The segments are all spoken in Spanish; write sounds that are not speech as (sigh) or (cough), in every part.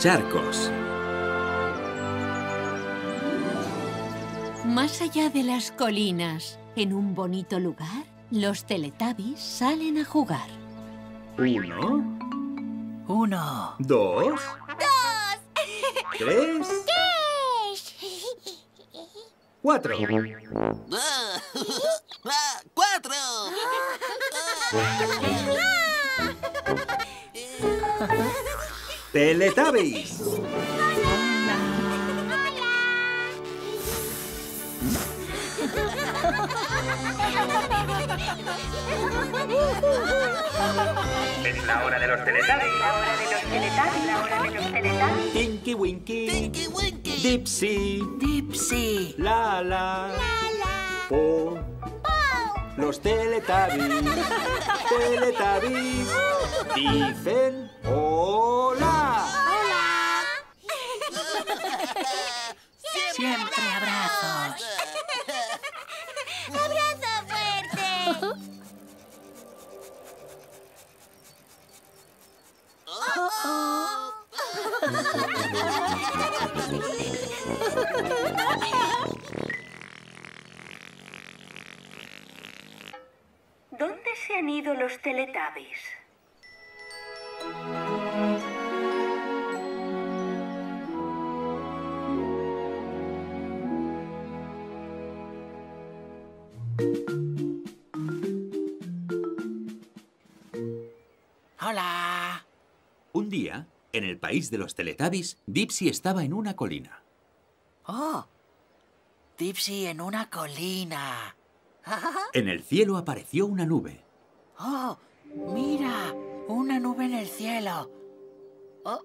charcos. Más allá de las colinas, en un bonito lugar, los Teletubbies salen a jugar. Uno, Uno. dos, ¡Dos! tres, ¡Tres! cuatro. (laughs) Ah, ¡Cuatro! (laughs) ¡Teletubbies! Es la hora de los Teletubbies. La hora de los Teletubbies. La hora de los Teletubbies. Tinky Winky, ¡Tinky Winky! Dipsy, Dipsy. Lala, Po, los Teletubbies, Teletubbies, (laughs) dicen hola. Siempre abrazos. ¡Abrazo fuerte! ¿Dónde (laughs) los Teletubbies? Hola. Un día, en el país de los Teletubbies, Dipsy estaba en una colina. Oh. Dipsy en una colina. (laughs) En el cielo apareció una nube. Oh, mira, una nube en el cielo. Oh.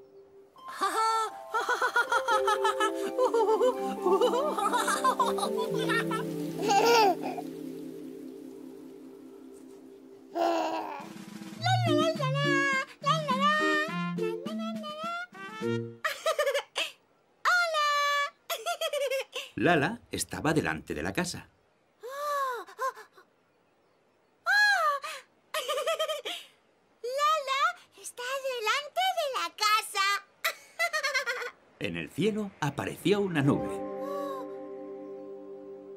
Lala estaba delante de la casa. Lala está delante de la casa. En el cielo apareció una nube.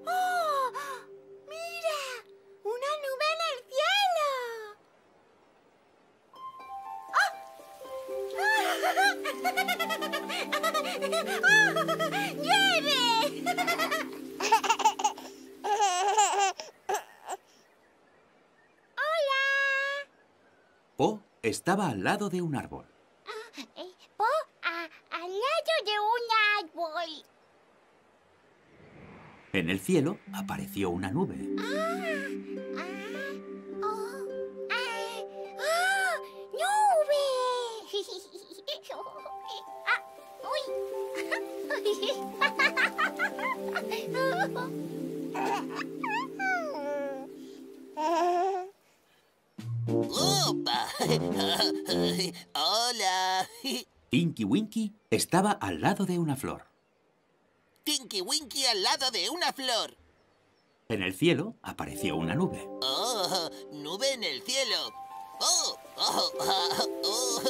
¡Oh! ¡Mira! ¡Una nube en el cielo! ¡Llueve! ¡Hola! Po estaba al lado de un árbol. Eh, Po, a- al lado de un árbol. En el cielo apareció una nube. Ah, oh, ah, ¡Ah! ¡Nube! ¡Opa! ¡Hola! Tinky Winky estaba al lado de una flor. Tinky Winky al lado de una flor. En el cielo apareció una nube. ¡Oh! ¡Nube en el cielo! ¡Oh! ¡Oh! oh,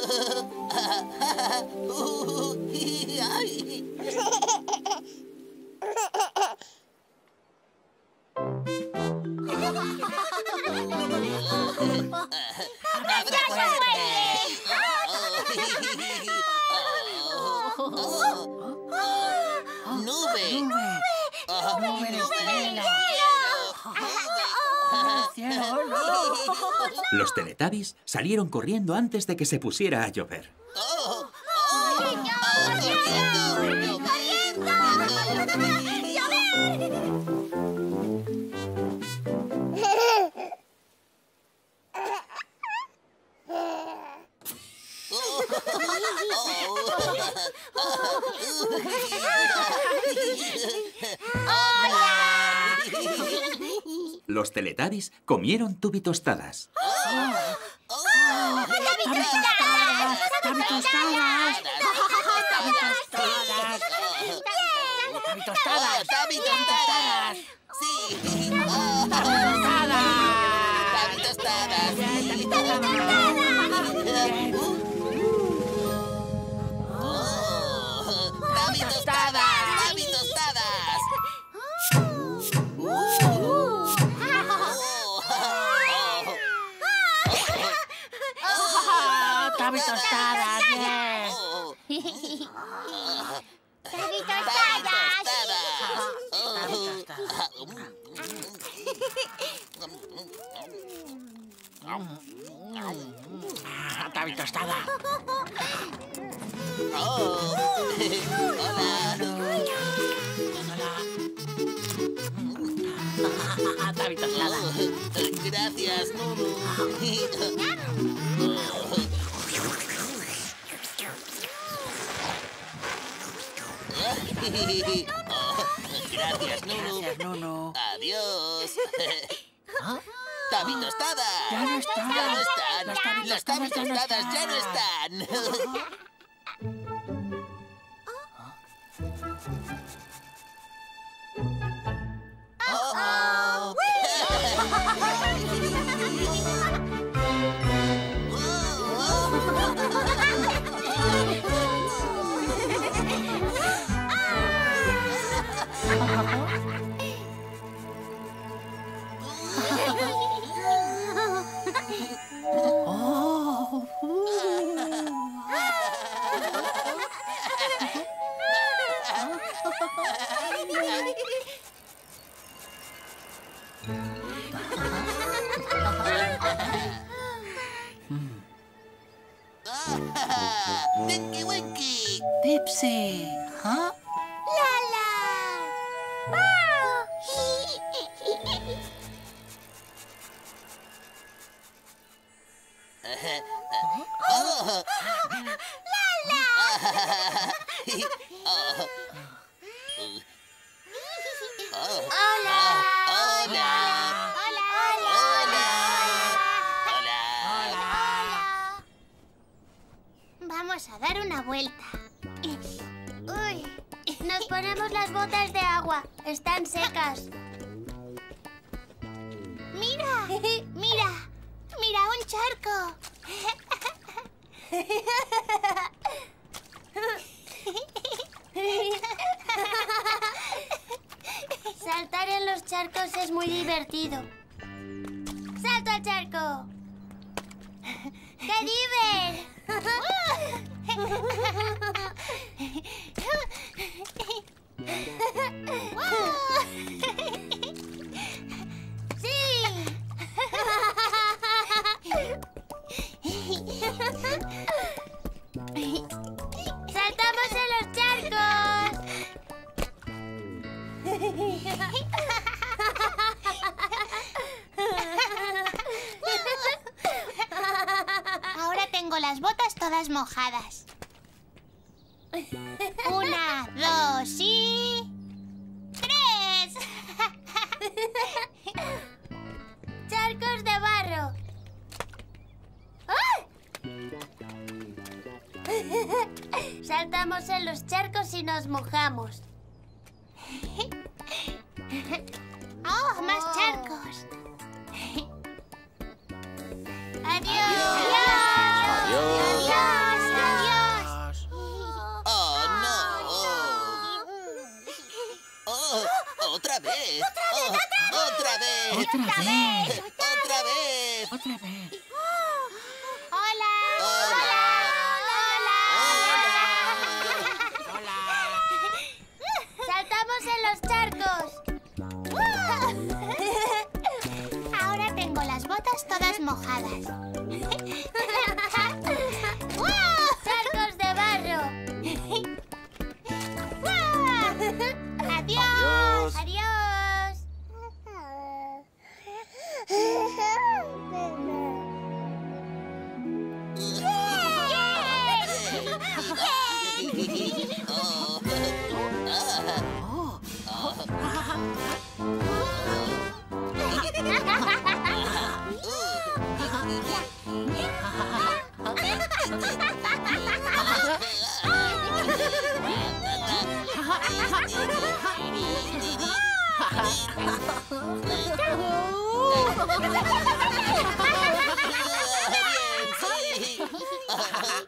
(laughs) ah, (laughs) Los Teletubbies salieron corriendo antes de que se pusiera a llover. ¡Oh! ¡Oh! ¡Oh, lloviendo! (laughs) Los Teletubbies comieron tubitostadas. ¡Dame tostadas! ¡Dame tostadas! ¡Dame tostadas! ¡Dame tostadas! ¡Dame tostadas! ¡Sí! ¡Oh! ¡Tostadas! ¡Tabi tostadas. (laughs) tostada! Ah, Tabi tostada. Oh. ¡Hola! Ah, Tabi tostada. Gracias, Nunu. Gracias, Nunu. Gracias, Nunu. Adiós. (laughs) ¿Ah? ¡Tabi tostada! Ya no están. ¡Ya no están! Las Tabi ¡Las Tabi tostadas ya no tostadas ya no están! (laughs) Oh, ¡Tinky Winky! Dipsy. ¿Ah? Lala. Hola. ¡Hola! Hola. ¡Hola! ¡Hola! Hola. Vamos a dar una vuelta. Uy, nos ponemos las botas de agua. Están secas. Mira, mira, mira un charco. (laughs) Saltar en los charcos es muy divertido. ¡Salto al charco! ¡Qué (laughs) diver! (laughs) (laughs) mojadas. Una, dos y... ¡Tres! (laughs) Charcos de barro. (laughs) Saltamos en los charcos y nos mojamos. Mojadas. (laughs)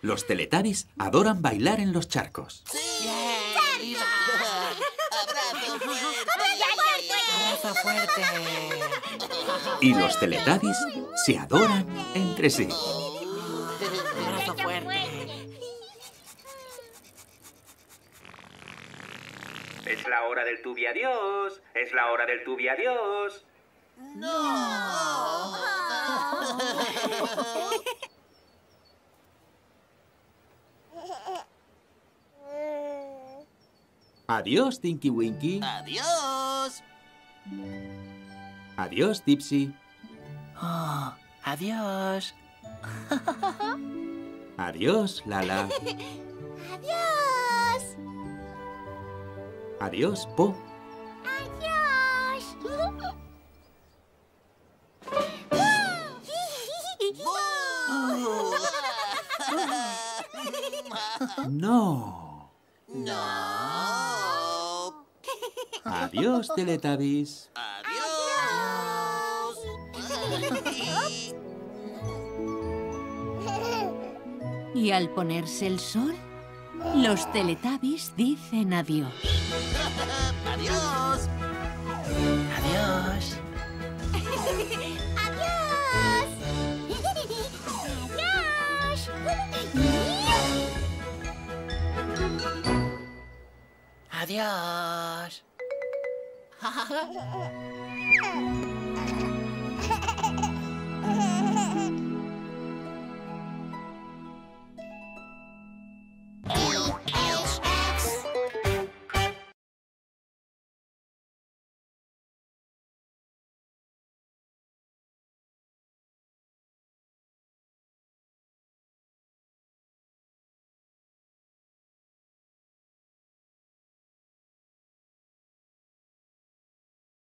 Los Teletubbies adoran bailar en los charcos. ¡Sí! ¡Viva! ¡Abrazo fuerte! Y los Teletubbies se adoran entre sí. Es la hora del tubi adiós. Es la hora del tubi adiós. Adiós, Tinky Winky. Adiós. Adiós, Tipsy. Oh, adiós. Adiós, Lala. (laughs) ¡Adiós! Adiós, Po. ¡Adiós! No. No. Adiós, Teletubbies. Adiós. Y al ponerse el sol, los Teletubbies dicen adiós. (laughs) Adiós. Adiós. (laughs) Adiós. ¡Adiós! (laughs)